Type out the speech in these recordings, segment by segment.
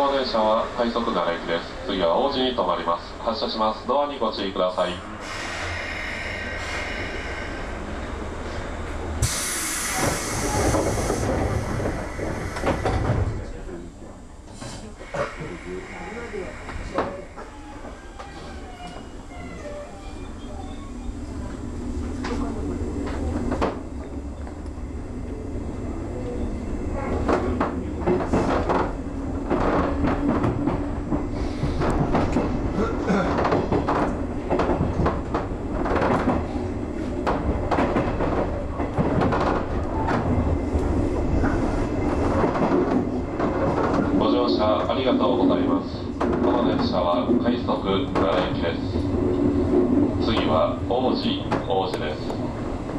当電車は快速が駅です。次は王子に停まります。発車します。ドアにご注意くださいご乗車ありがとうございます。この列車は快速浦和駅です次は王子王子です。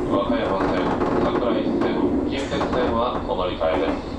和歌山線桜井線近鉄線はお乗り換えです。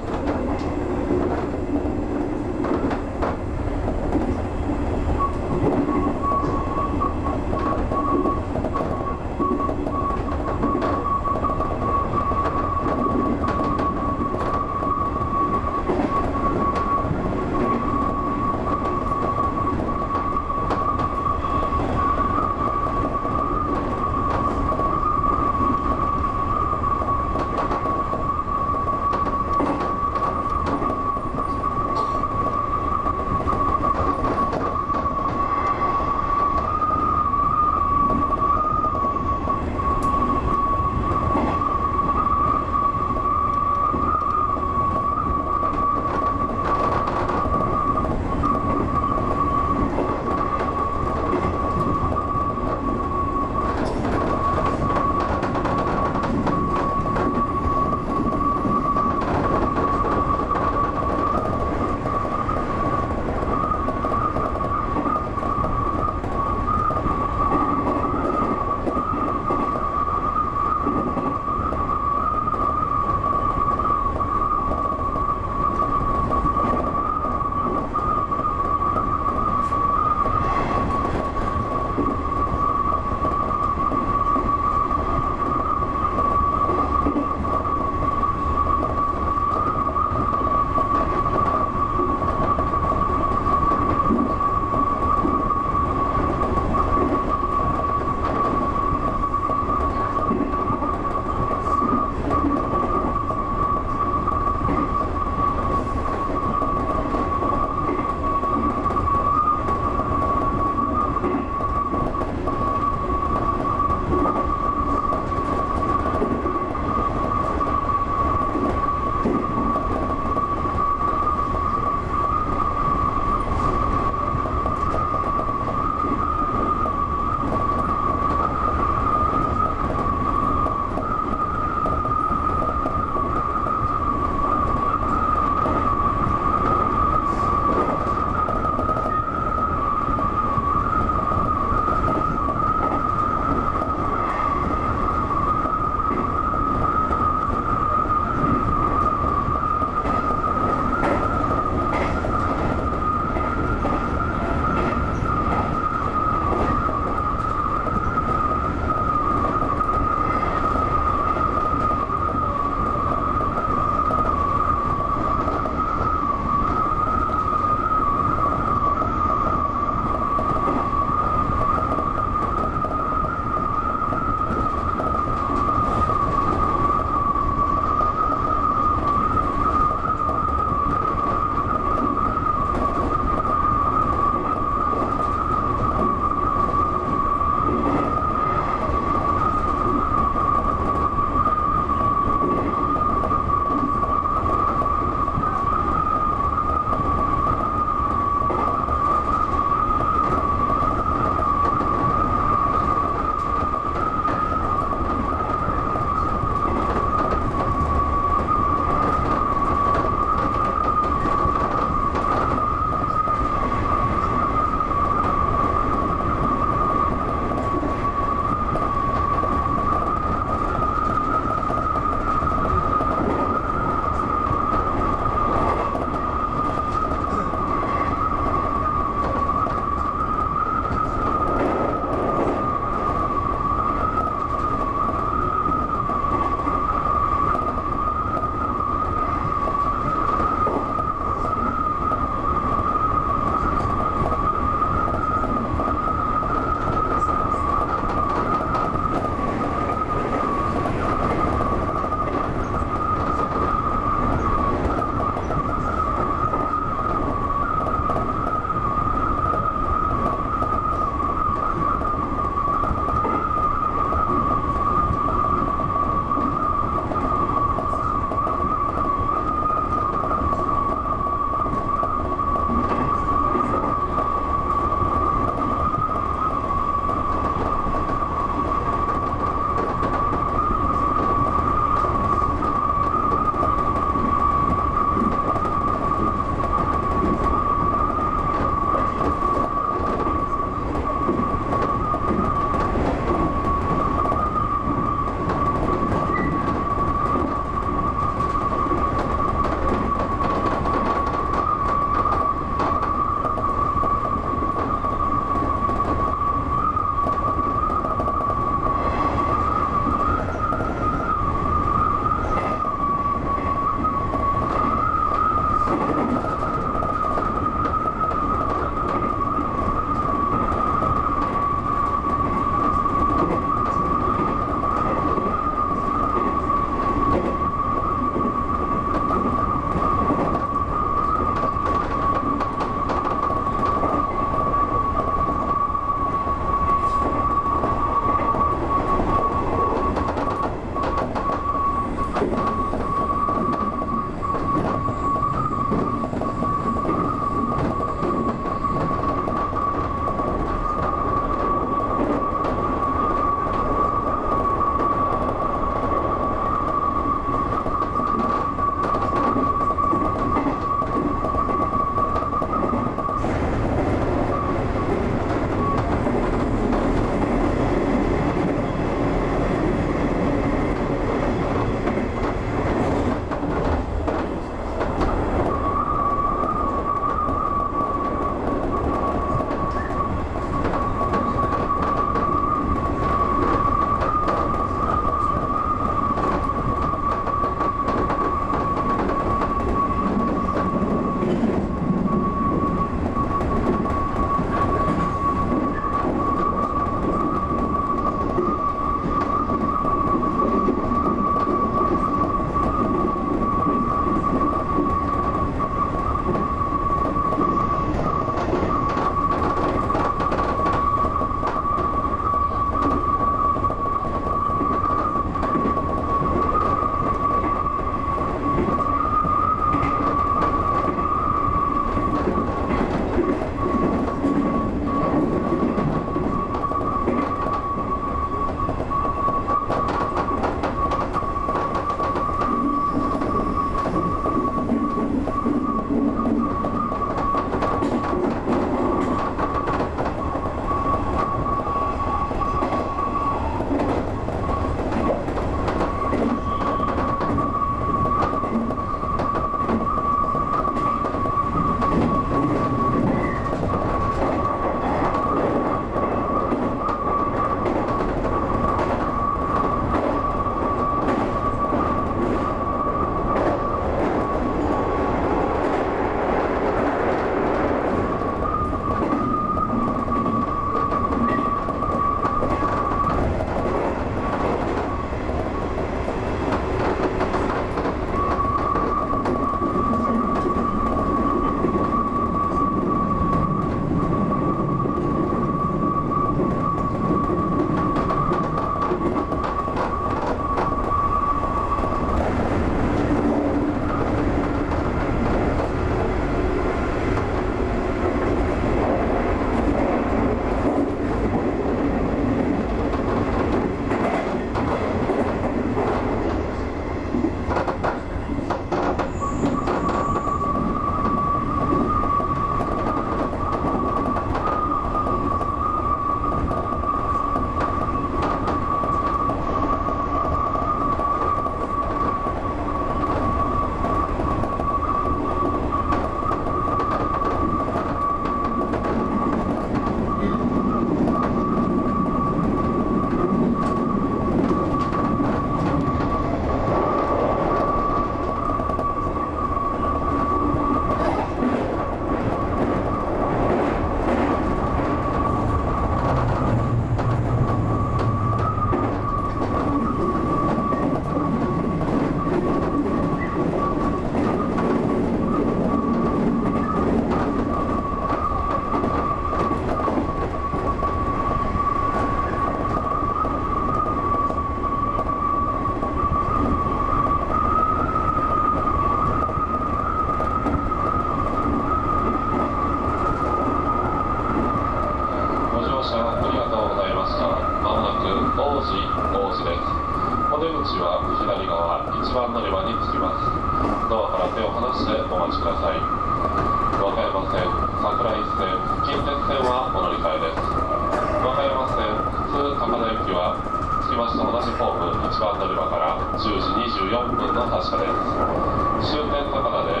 着きました同じホーム1番乗り場から10時24分の発車です終点高田で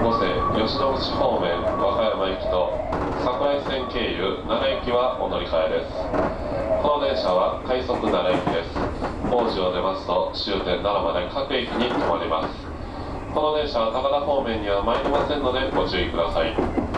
五世吉野口方面和歌山行きと桜井線経由奈良行きはお乗り換えです。この電車は快速奈良行きです王子を出ますと終点奈良まで各駅に停まります。この電車は高田方面には参りませんのでご注意ください。